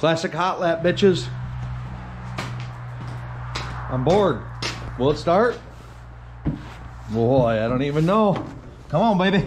Classic hot lap, bitches. I'm bored. Will it start? Boy, I don't even know. Come on, baby.